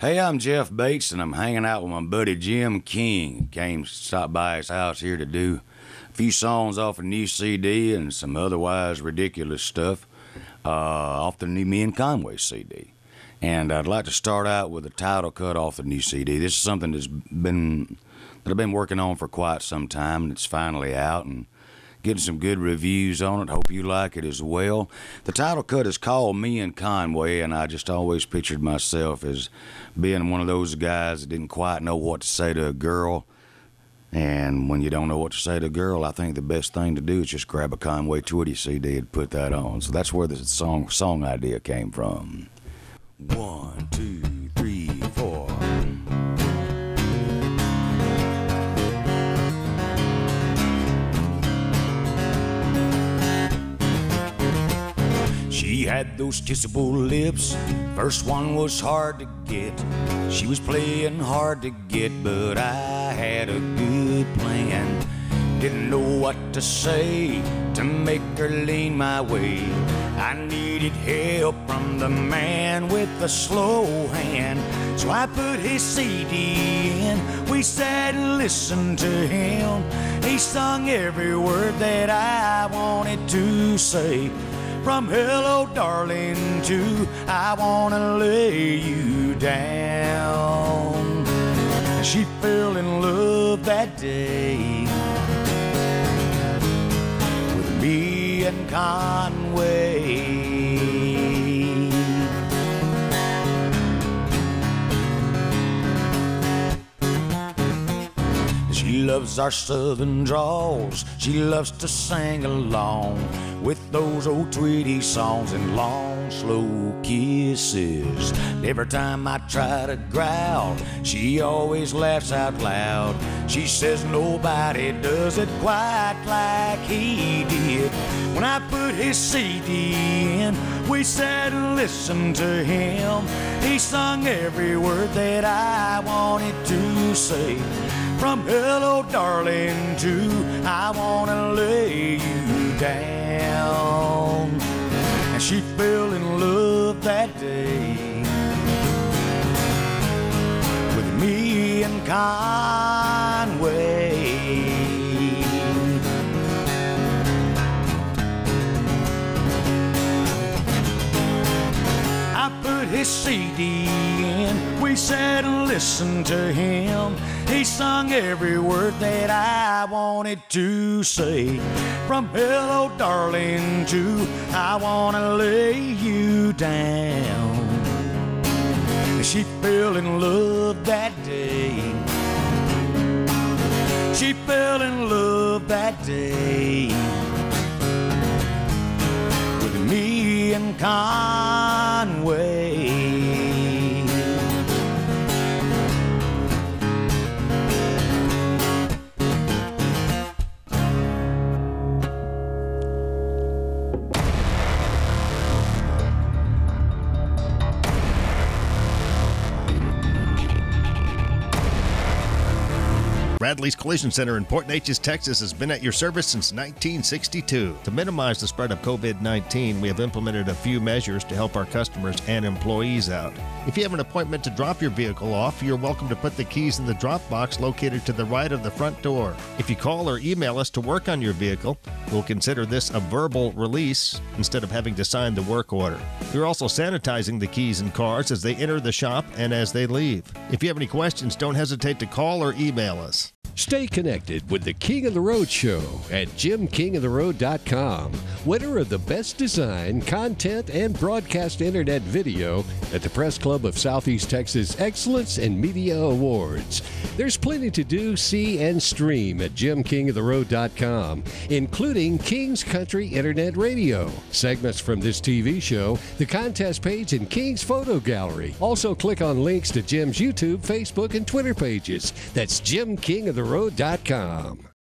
Hey, I'm Jeff Bates, and I'm hanging out with my buddy Jim King. Came stop by his house here to do a few songs off a new CD and some otherwise ridiculous stuff uh, off the new Me and Conway CD. And I'd like to start out with a title cut off the new CD. This is something that's been that I've been working on for quite some time, and it's finally out and getting some good reviews on it. Hope you like it as well. The title cut is called Me and Conway, and I just always pictured myself as being one of those guys that didn't quite know what to say to a girl. And when you don't know what to say to a girl, I think the best thing to do is just grab a Conway Twitty CD and put that on. So that's where the song song idea came from. One, two, three, four. Had those kissable lips. First one was hard to get. She was playing hard to get, but I had a good plan. Didn't know what to say to make her lean my way. I needed help from the man with the slow hand. So I put his CD in. We sat and listened to him. He sung every word that I wanted to say. From hello, darling, to I wanna lay you down. She fell in love that day with me and Conway. Loves our southern draws. She loves to sing along with those old Twitty songs and long, slow kisses. Every time I try to growl, she always laughs out loud. She says nobody does it quite like he did. When I put his CD in, we sat and listened to him. He sung every word that I wanted to say. From hello, darling, to I wanna lay you down. And she fell in love that day with me and Conway. CD. We sat and listened to him. He sung every word that I wanted to say. From hello, darling, to I wanna lay you down. She fell in love that day. She fell in love that day with me and Conway. Bradley's Collision Center in Port Neches, Texas has been at your service since 1962. To minimize the spread of COVID 19, we have implemented a few measures to help our customers and employees out. If you have an appointment to drop your vehicle off, you're welcome to put the keys in the drop box located to the right of the front door. If you call or email us to work on your vehicle, we'll consider this a verbal release instead of having to sign the work order. We're also sanitizing the keys and cars as they enter the shop and as they leave. If you have any questions, don't hesitate to call or email us. Stay connected with the King of the Road Show at JimKingofTheRoad.com. Winner of the Best Design, Content, and Broadcast Internet Video at the Press Club of Southeast Texas Excellence in Media Awards. There's plenty to do, see, and stream at JimKingofTheRoad.com, including King's Country Internet Radio, segments from this TV show, the contest page, and King's Photo Gallery. Also, click on links to Jim's YouTube, Facebook, and Twitter pages. That's JimKingofTheRoad.com.